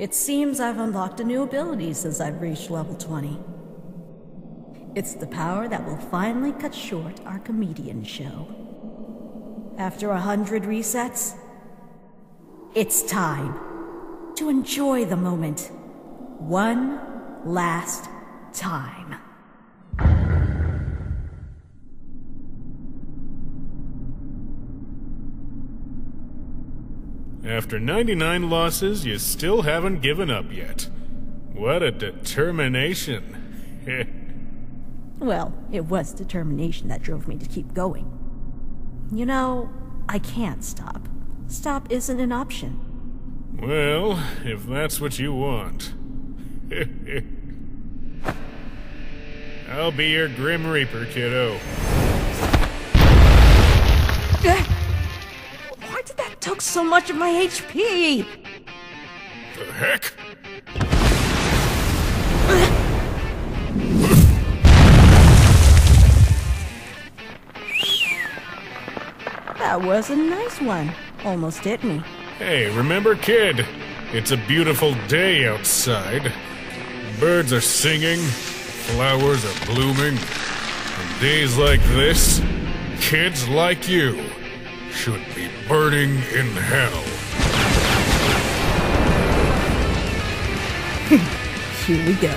It seems I've unlocked a new ability since I've reached level 20. It's the power that will finally cut short our comedian show. After a hundred resets, it's time to enjoy the moment one last time. After 99 losses, you still haven't given up yet. What a determination. Well, it was determination that drove me to keep going. You know, I can't stop. Stop isn't an option. well, if that's what you want. I'll be your Grim Reaper, kiddo. Took so much of my HP? The heck? That was a nice one. Almost hit me. Hey, remember, kid? It's a beautiful day outside. Birds are singing, flowers are blooming. And days like this, kids like you should be burning in hell. Here we go.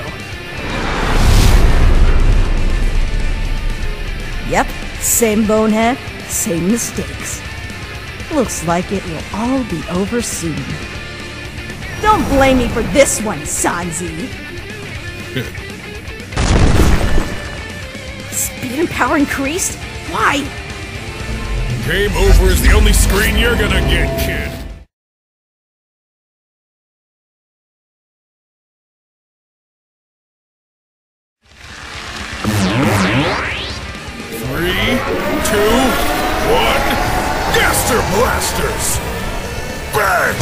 Yep, same bonehead, same mistakes. Looks like it will all be over soon. Don't blame me for this one, Sanzi. Speed and power increased? Why? Game over is the only screen you're gonna get, kid. Three, two, one, Gaster Blasters! Bang!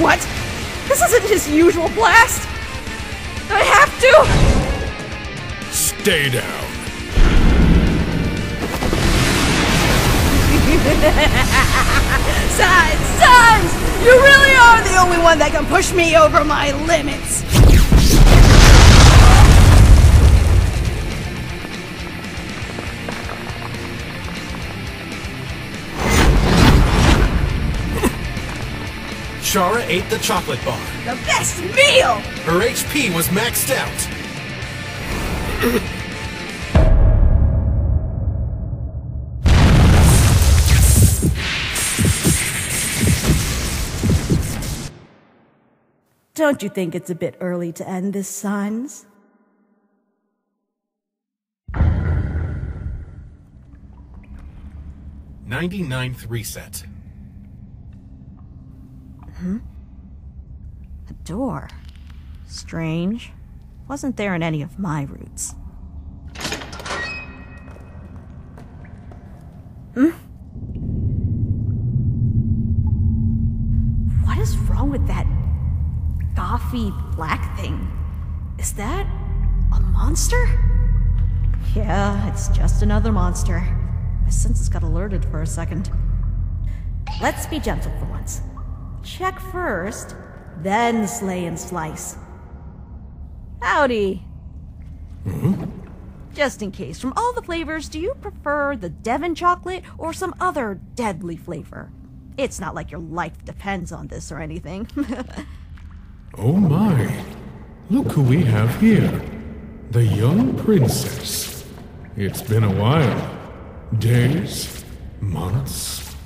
What? This isn't his usual blast! I have to! Stay down. Sans! Sans! You really are the only one that can push me over my limits! Chara ate the chocolate bar. The best meal! Her HP was maxed out. Don't you think it's a bit early to end this, Sans? Ninety-ninth reset. Hmm? A door. Strange. Wasn't there in any of my routes. Hmm? Gothy black thing? Is that a monster? Yeah, it's just another monster. My senses got alerted for a second. Let's be gentle for once. Check first, then slay and slice. Howdy. Hmm? Just in case, from all the flavors, do you prefer the Devon chocolate or some other deadly flavor? It's not like your life depends on this or anything. Oh my. Look who we have here. The young princess. It's been a while. Days, months,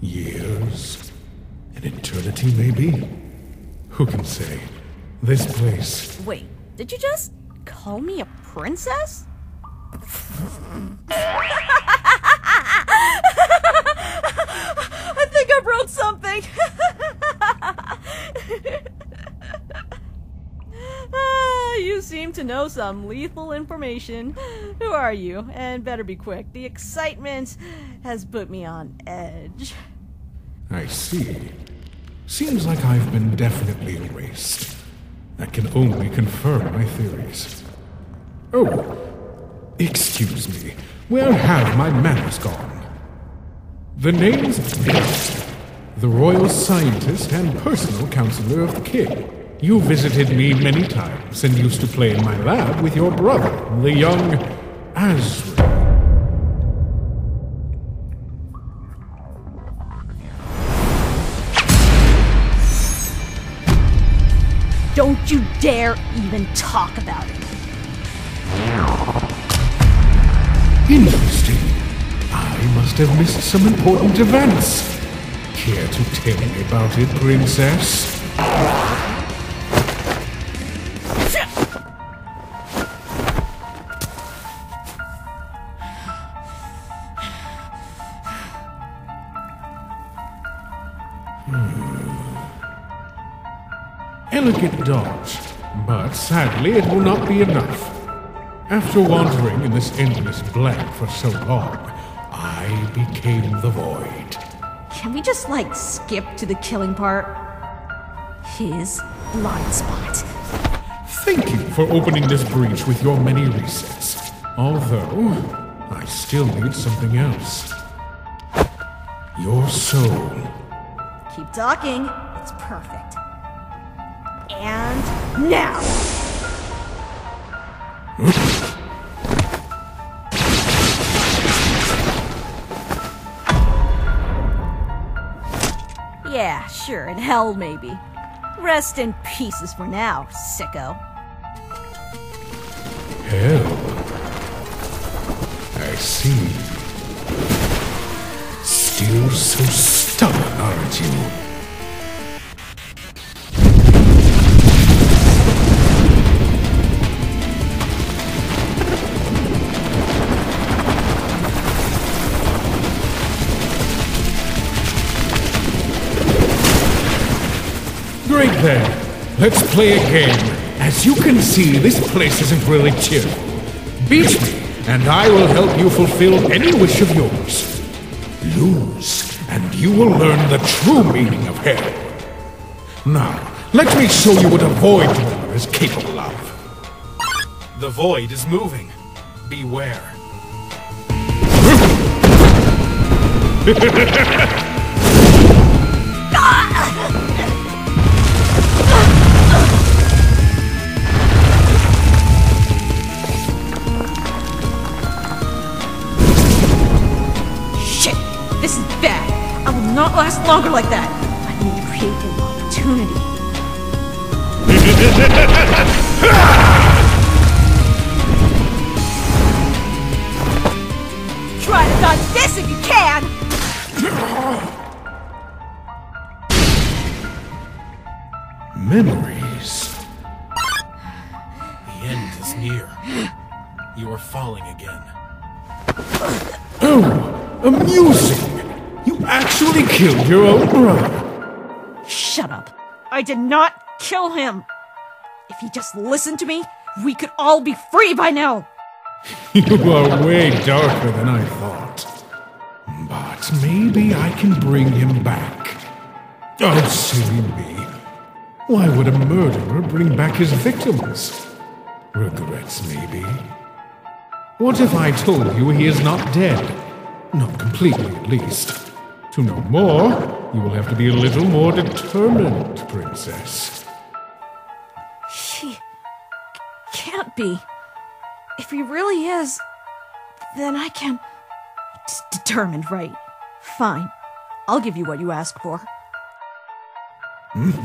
years, an eternity maybe? Who can say? This place. Wait, did you just call me a princess? I think I broke something. you seem to know some lethal information. Who are you? And better be quick. The excitement has put me on edge. I see. Seems like I've been definitely erased. That can only confirm my theories. Oh, excuse me. Where have my manners gone? The name's Ghost. the royal scientist and personal counselor of the king. You visited me many times and used to play in my lab with your brother, the young Asriel. Don't you dare even talk about it. Interesting. I must have missed some important events. Care to tell me about it, Princess? Elegant dodge, but sadly it will not be enough. After wandering in this endless blank for so long, I became the void. Can we just, like, skip to the killing part? His blind spot. Thank you for opening this breach with your many resets. Although, I still need something else. Your soul. Keep talking. It's perfect. And now! yeah, sure, in hell maybe. Rest in pieces for now, sicko. Hell. I see. Still so stubborn, aren't you? Then. Let's play a game. As you can see, this place isn't really chill. Beat me, and I will help you fulfill any wish of yours. Lose, and you will learn the true meaning of hell. Now, let me show you what a void is capable of. The void is moving. Beware. not last longer like that! I need to create an opportunity. Try to dodge this if you can! Memories. The end is near. You are falling again. Oh, amusing! Actually killed your own brother. Shut up. I did not kill him! If he just listened to me, we could all be free by now! You are way darker than I thought. But maybe I can bring him back. Oh, silly me. Why would a murderer bring back his victims? Regrets, maybe. What if I told you he is not dead? Not completely, at least. To know more, you will have to be a little more determined, Princess. He can't be. If he really is, then I can. Determined, right? Fine. I'll give you what you ask for. Even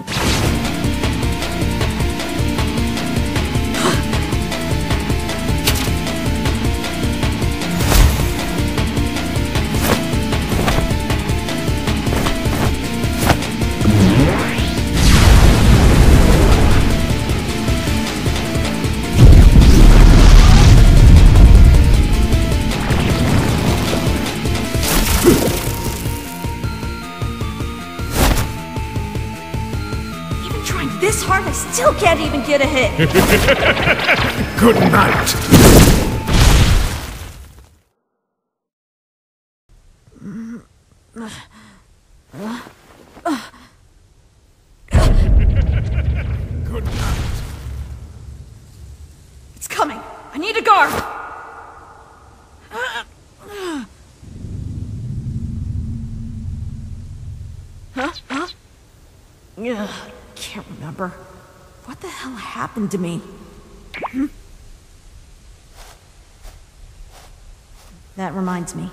I still can't even get a hit. Good night. Good night. It's coming. I need a guard. Huh? Ugh, can't remember. What the hell happened to me? Hmm? That reminds me.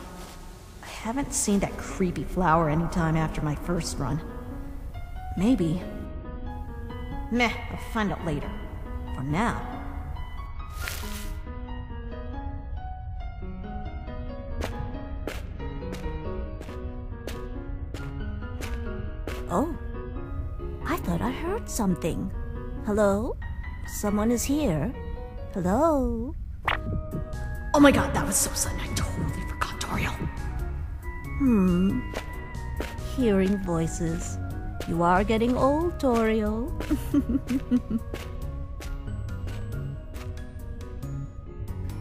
I haven't seen that creepy flower anytime after my first run. Maybe. Meh, I'll find out later. For now. Oh. I thought I heard something. Hello? Someone is here? Hello? Oh my god, that was so sudden. I totally forgot, Toriel. Hmm. Hearing voices. You are getting old, Toriel.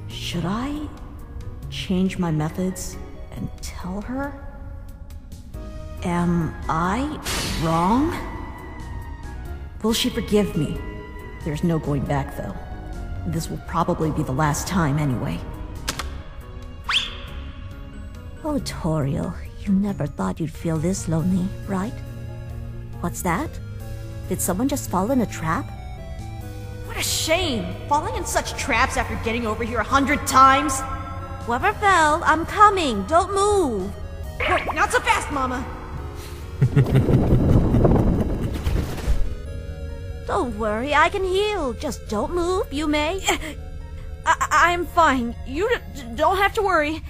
Should I change my methods and tell her? Am I wrong? Will she forgive me? There's no going back, though. This will probably be the last time anyway. Oh, Toriel, you never thought you'd feel this lonely, right? What's that? Did someone just fall in a trap? What a shame! Falling in such traps after getting over here a hundred times! Whoever fell, I'm coming! Don't move! Not so fast, Mama! don't worry, I can heal. Just don't move, you may. I- am fine. You don't have to worry.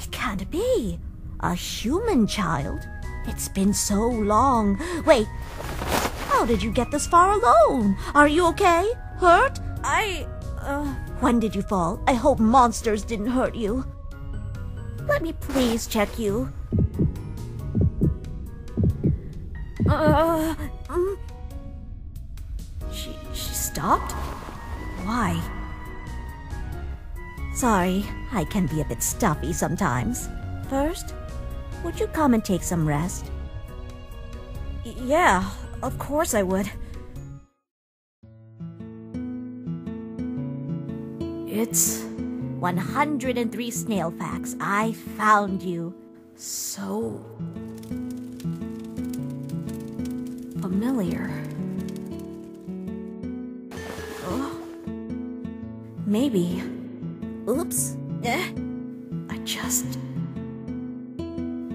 It can't be. A human child? It's been so long. Wait, how did you get this far alone? Are you okay? Hurt? I. Uh, when did you fall? I hope monsters didn't hurt you. Let me please check you. Uh. Stopped? Why? Sorry, I can be a bit stuffy sometimes. First, would you come and take some rest? Yeah, of course I would. It's 103 snail facts. I found you. So familiar. Maybe. Oops. Eh. I just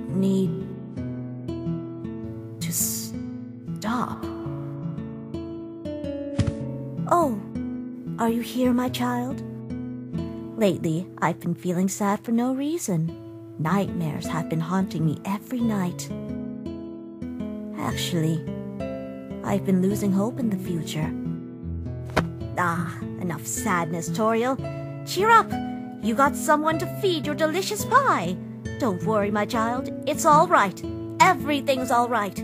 need to stop. Oh, are you here, my child? Lately, I've been feeling sad for no reason. Nightmares have been haunting me every night. Actually, I've been losing hope in the future. Ah, enough sadness, Toriel. Cheer up! You got someone to feed your delicious pie. Don't worry, my child. It's all right. Everything's all right.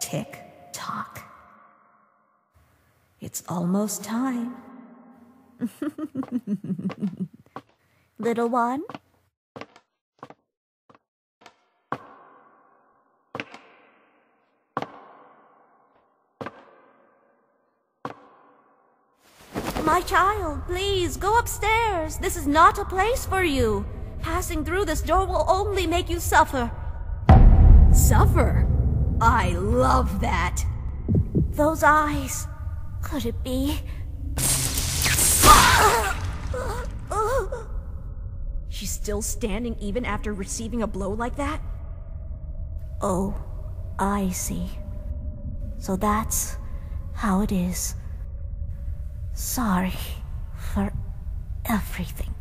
Tick tock. It's almost time. Little one? My child, please go upstairs. This is not a place for you. Passing through this door will only make you suffer. Suffer? I love that. Those eyes. Could it be? She's still standing even after receiving a blow like that? Oh, I see. So that's how it is. Sorry for everything.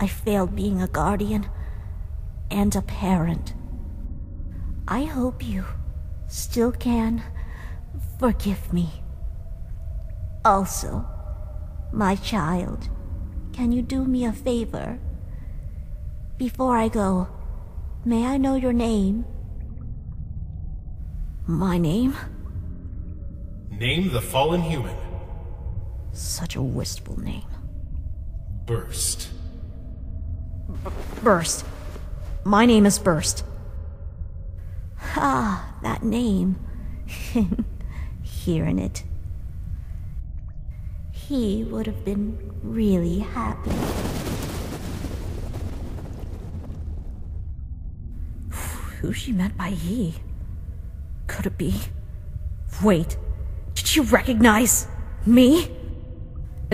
I failed being a guardian and a parent. I hope you still can forgive me. Also, my child, can you do me a favor? Before I go, may I know your name? My name? Name the fallen human. Such a wistful name. Burst. B Burst. My name is Burst. Ah, that name. Hearing it. He would have been really happy. who she meant by he. Could it be? Wait, did she recognize me?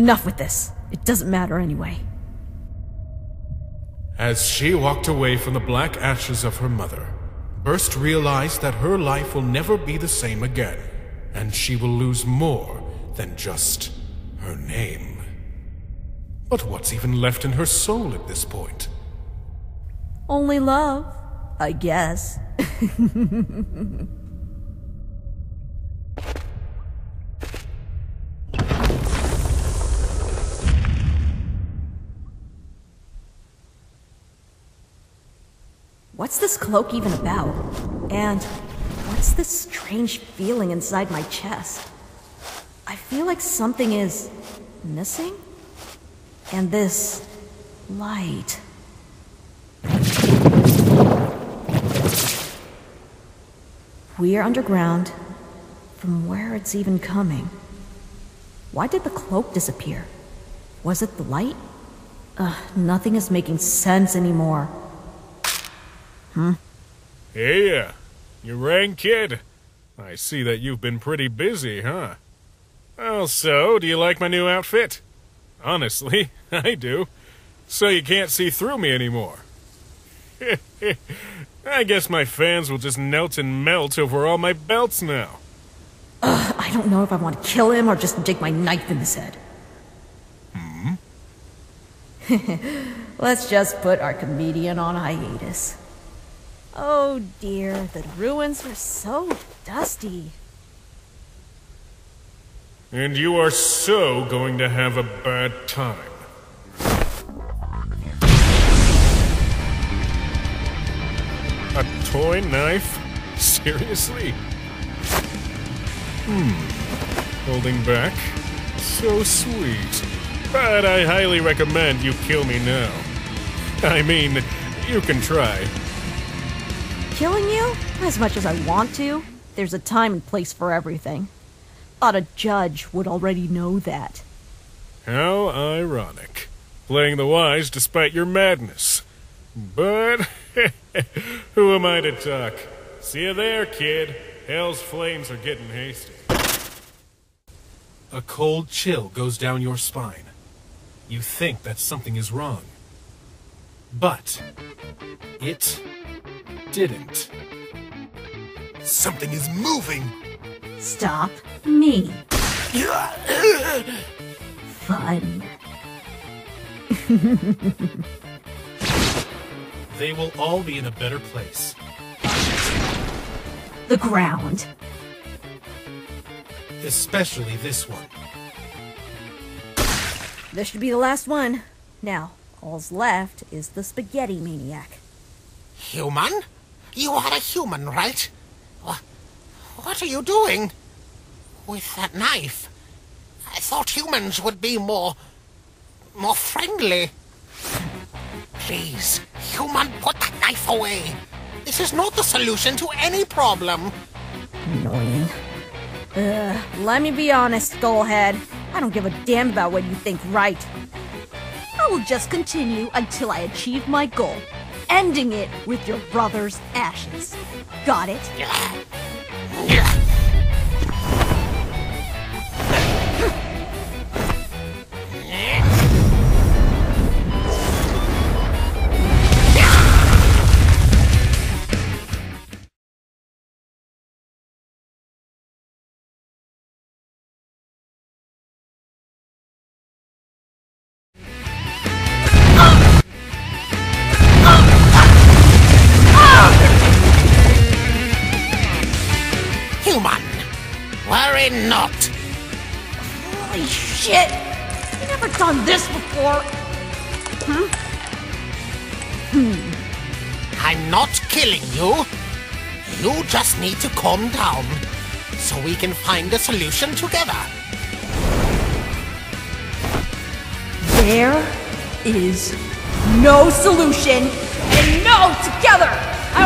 Enough with this. It doesn't matter anyway. As she walked away from the black ashes of her mother, Burst realized that her life will never be the same again, and she will lose more than just her name. But what's even left in her soul at this point? Only love, I guess. What's this cloak even about? And what's this strange feeling inside my chest? I feel like something is missing? And this light. We are underground. From where it's even coming. Why did the cloak disappear? Was it the light? Ugh, nothing is making sense anymore. Hmm? Hey, you rang, kid? I see that you've been pretty busy, huh? Well, so, do you like my new outfit? Honestly, I do. So you can't see through me anymore. I guess my fans will just melt and melt over all my belts now. Ugh, I don't know if I want to kill him or just dig my knife in his head. Hmm? Let's just put our comedian on hiatus. Oh dear, the ruins are so dusty. And you are so going to have a bad time. A toy knife? Seriously? Hmm. Holding back? So sweet. But I highly recommend you kill me now. I mean, you can try. Killing you? As much as I want to. There's a time and place for everything. Thought a judge would already know that. How ironic. Playing the wise despite your madness. But who am I to talk? See you there, kid. Hell's flames are getting hasty. A cold chill goes down your spine. You think that something is wrong. But it didn't. Something is moving! Stop me. Fun. They will all be in a better place. The ground. Especially this one. This should be the last one. Now, all's left is the spaghetti maniac. Human? You are a human, right? What are you doing? With that knife? I thought humans would be more... more friendly. Please, human, put that knife away. This is not the solution to any problem. Annoying. Ugh, let me be honest, Skullhead. I don't give a damn about what you think right. I will just continue until I achieve my goal, ending it with your brother's ashes. Got it? Killing you. You just need to calm down so we can find a solution together. There is no solution and no together. I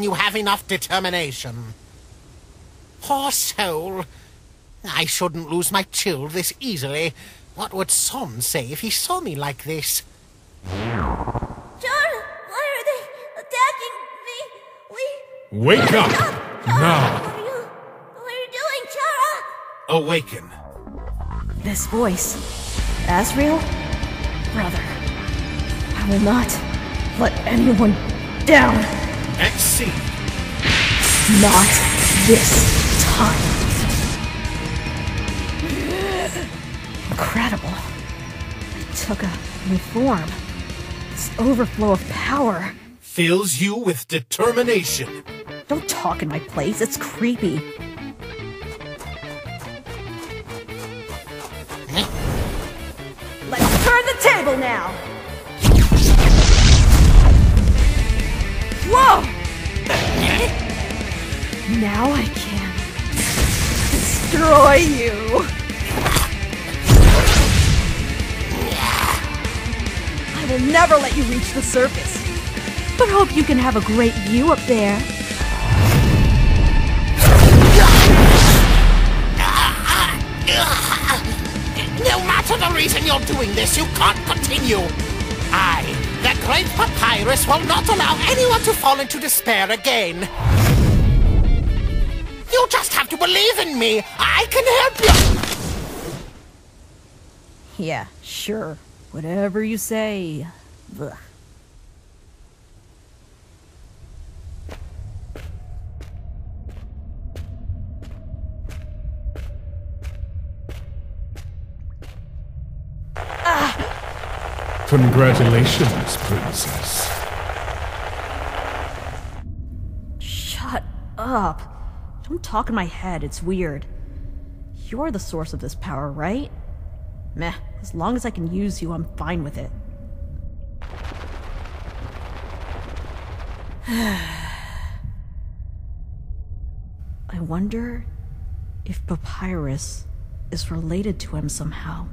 when you have enough determination. Poor soul. I shouldn't lose my chill this easily. What would Son say if he saw me like this? John, why are they attacking me? We. Wake up! Now! What are you. What are you doing, Chara? Awaken! This voice. Asriel? Brother. I will not let anyone down. Exceed! Not this time. Incredible. It took a new form. This overflow of power. Fills you with determination. Don't talk in my place, it's creepy. Let's turn the table now! Whoa! Now I can destroy you! I will never let you reach the surface, but hope you can have a great view up there. No matter the reason you're doing this, you can't continue. I, the great Papyrus, will not allow anyone to fall into despair again. You just have to believe in me. I can help you. Yeah, sure. Whatever you say. Ugh. Congratulations, Princess. Shut up. Don't talk in my head, it's weird. You're the source of this power, right? Meh, as long as I can use you, I'm fine with it. I wonder if Papyrus is related to him somehow.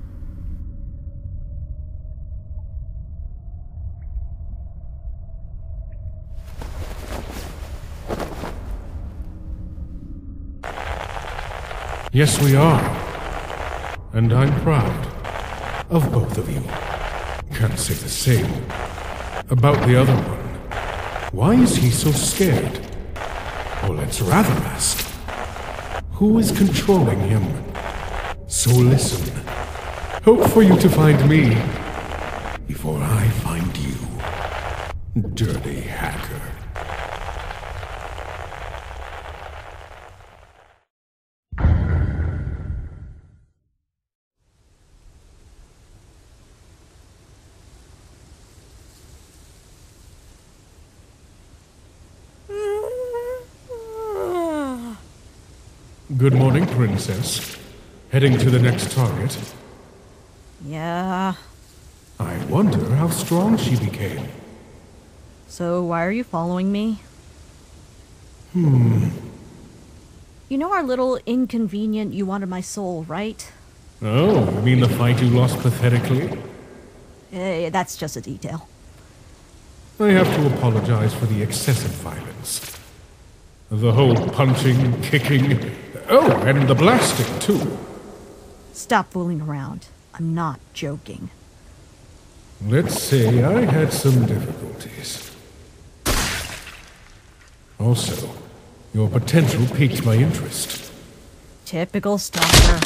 Yes, we are. And I'm proud of both of you. Can't say the same about the other one. Why is he so scared? Or let's rather ask, who is controlling him? So listen. Hope for you to find me before I find you. Dirty hacker. Good morning, Princess. Heading to the next target. Yeah. I wonder how strong she became. So why are you following me? Hmm. You know our little inconvenient you wanted my soul, right? Oh, you mean the fight you lost pathetically? Eh, that's just a detail. I have to apologize for the excessive violence. The whole punching, kicking, oh, and the blasting, too. Stop fooling around. I'm not joking. Let's say I had some difficulties. Also, your potential piqued my interest. Typical stalker.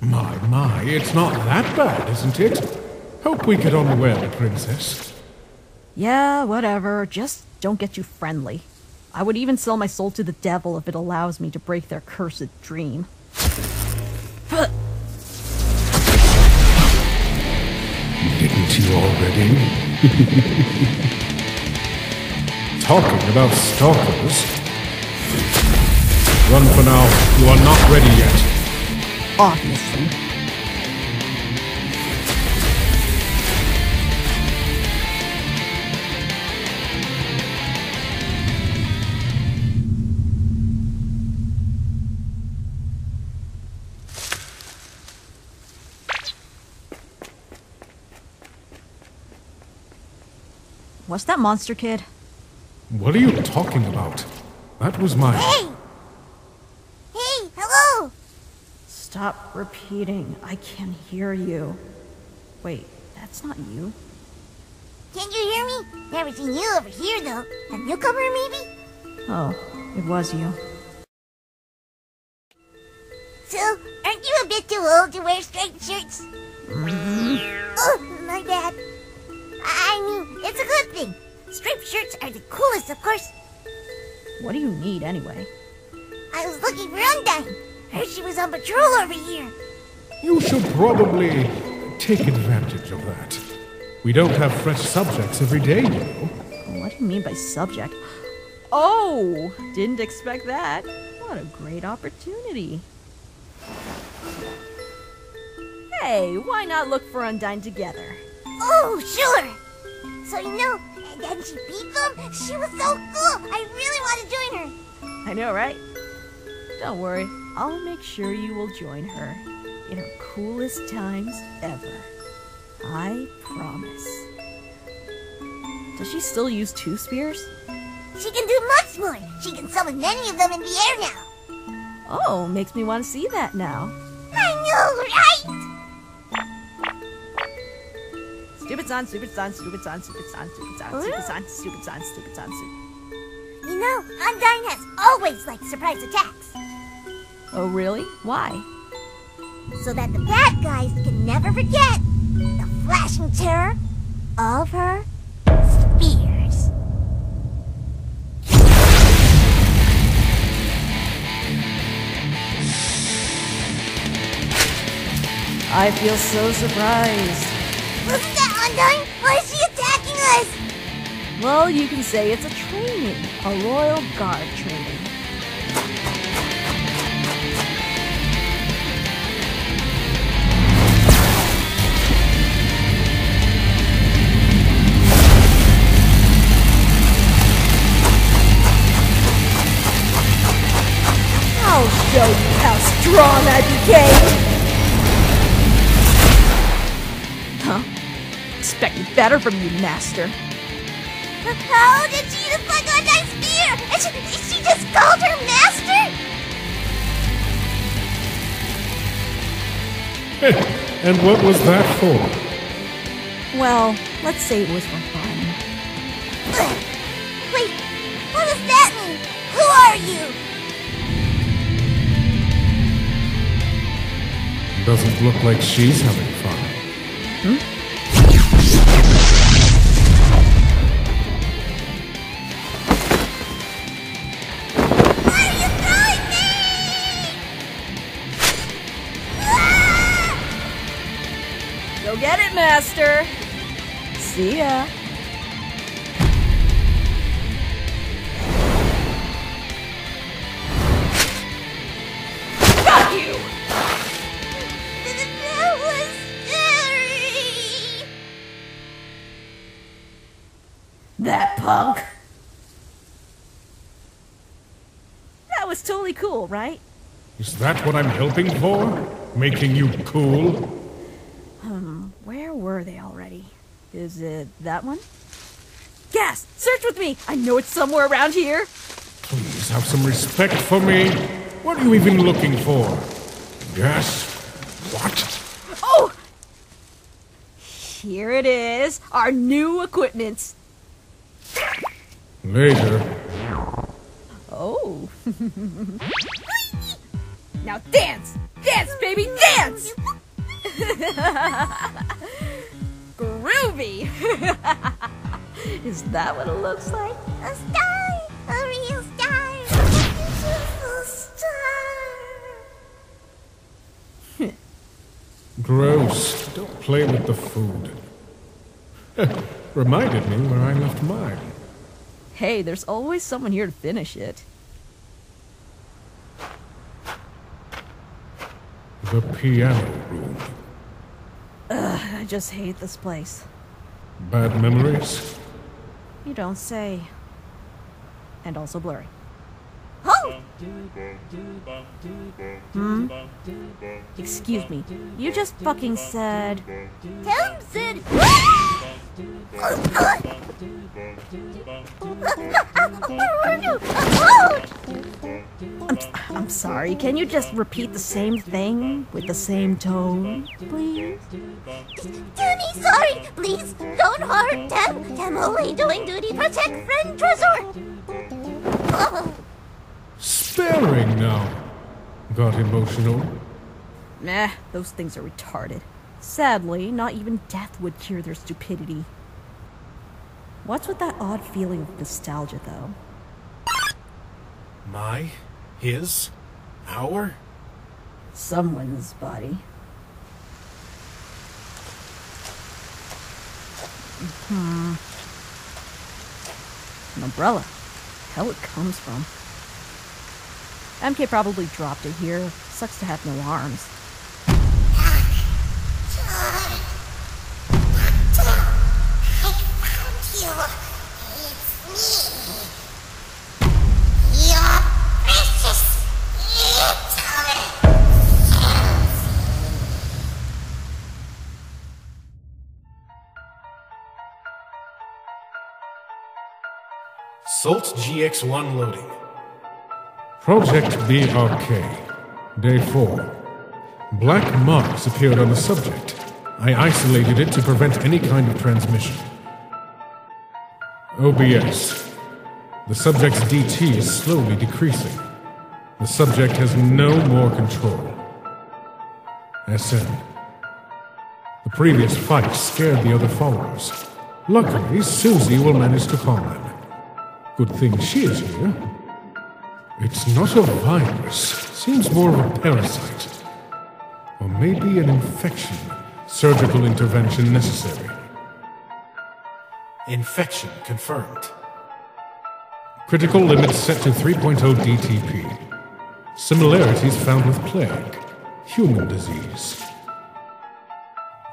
My, my, it's not that bad, isn't it? Hope we get on well, Princess. Yeah, whatever. Just don't get too friendly. I would even sell my soul to the devil if it allows me to break their cursed dream. Didn't you already? Talking about stalkers. Run for now. You are not ready yet. Obviously. What's that monster kid? What are you talking about? That was my. Hey! Hey, hello! Stop repeating. I can hear you. Wait, that's not you. Can you hear me? Never seen you over here, though. A newcomer, maybe? Oh, it was you. So, aren't you a bit too old to wear striped shirts? Oh, it's a good thing. Striped shirts are the coolest, of course. What do you need anyway? I was looking for Undyne. Heard she was on patrol over here. You should probably take advantage of that. We don't have fresh subjects every day, you know. What do you mean by subject? Oh, didn't expect that. What a great opportunity. Hey, why not look for Undyne together? Oh, sure. You know, and then she beat them? She was so cool. I really want to join her. I know, right? Don't worry, I'll make sure you will join her in her coolest times ever. I promise. Does she still use two spears? She can do much more. She can summon many of them in the air now. Oh, makes me want to see that now. dance, stupid dance, stupid dance, stupid dance, stupid dance, stupid dance, stupid dance, stupid dance. You know, Undyne has always liked surprise attacks. Oh, really? Why? So that the bad guys can never forget the flashing terror of her spears. I feel so surprised. Undyne? Why is she attacking us? Well, you can say it's a training, a royal guard training. I'll show you how strong I became! Expected better from you, Master. How did she just like Undyne's spear? And she, she just called her master? And what was that for? Well, let's say it was for fun. Wait, what does that mean? Who are you? Doesn't look like she's having fun. Why Go get it, Master! See ya. Got you! That was scary. That punk. That was totally cool, right? Is that what I'm helping for? Making you cool? Where were they already? Is it that one? Gas! Search with me! I know it's somewhere around here! Please have some respect for me. What are you even looking for? Yes? What? Oh! Here it is! Our new equipment! Later. Oh. now dance! Dance, baby, dance! Groovy! Is that what it looks like? A star, a real star, a beautiful star. Gross. Don't play with the food. Reminded me where I left mine. Hey, there's always someone here to finish it. The piano room. I just hate this place. Bad memories? You don't say. And also blurry. Oh, Excuse me. You just fucking said. Tom said. I'm, I'm sorry, can you just repeat the same thing with the same tone, please? Sorry. Please don't hurt them. I'm only doing duty. Protect friend Tresor. Oh, Sparing now. Got emotional? Nah, those things are retarded. Sadly, not even death would cure their stupidity. What's with that odd feeling of nostalgia, though? My? His? Our? Someone's body. Hmm. An umbrella. Hell it comes from. MK probably dropped it here. Sucks to have no arms. Salt GX1 loading. Project BRK, Day 4. Black marks appeared on the subject. I isolated it to prevent any kind of transmission. OBS. The subject's DT is slowly decreasing. The subject has no more control. SN. The previous fight scared the other followers. Luckily, Susie will manage to calm them. Good thing she is here. It's not a virus. Seems more of a parasite. Or maybe an infection. Surgical intervention necessary. Infection confirmed. Critical limits set to 3.0 DTP. Similarities found with plague, human disease.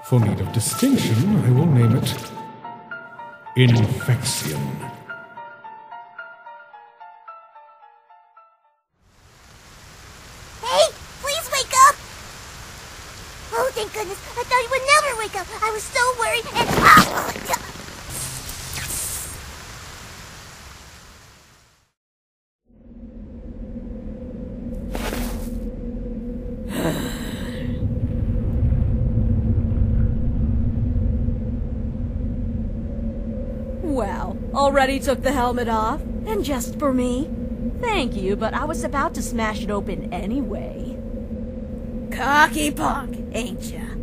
For need of distinction, I will name it Infection. Already took the helmet off? And just for me? Thank you, but I was about to smash it open anyway. Cocky punk, ain't ya?